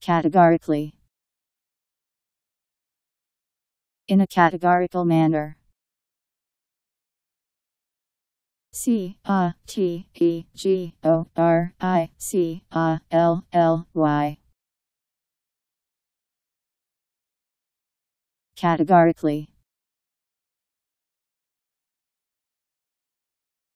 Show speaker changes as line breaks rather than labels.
Categorically. In a categorical manner. C A T E G O R I C A L L Y. Categorically.